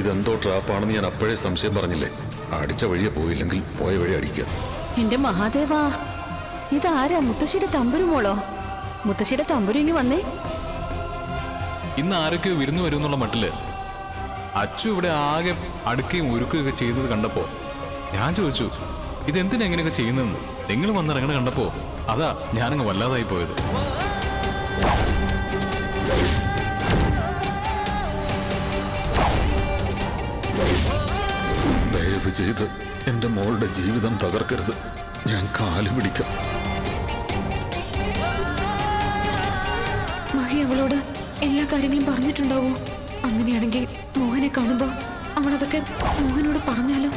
ഇതെന്തോ ട്രാപ്പാണെന്ന് ഞാൻ അപ്പോഴേ സംശയം പറഞ്ഞില്ലേ? അടിച്ച വഴിയെ പോയില്ലെങ്കിൽ പോയ വഴി അടിക്കുക. എന്റെ മഹാദേവാ ഇതാരാ മുത്തശ്ശിയുടെ തമ്പുരുമോളോ മുത്തശ്ശിയുടെ തമ്പുരു ഇനി വന്നേ? ഇന്ന് ആരൊക്കെയോ വിരുന്നു വരും എന്നുള്ള മട്ടിൽ അച്ചു ഇവിടെ ആകെ അടുക്കുകയും ഒരുക്കുകയൊക്കെ ചെയ്തത് കണ്ടപ്പോ ഞാൻ ചോദിച്ചു ഇതെന്തിനാ എങ്ങനെയൊക്കെ ചെയ്യുന്നതെന്ന്? നിങ്ങൾ വന്നിറങ്ങണ കണ്ടപ്പോ അതാ ഞാനങ്ങ് വല്ലാതായി പോയത്. ദയവ് ചെയ്ത് എന്റെ മോളുടെ ജീവിതം തകർക്കരുത്. ഞാൻ കാൽ പിടിക്കാം. മഹി അവളോട് എല്ലാ കാര്യങ്ങളും പറഞ്ഞിട്ടുണ്ടാവോ? അങ്ങനെയാണെങ്കിൽ മോഹനെ കാണുമ്പോ അവളതൊക്കെ മോഹനോട് പറഞ്ഞാലോ?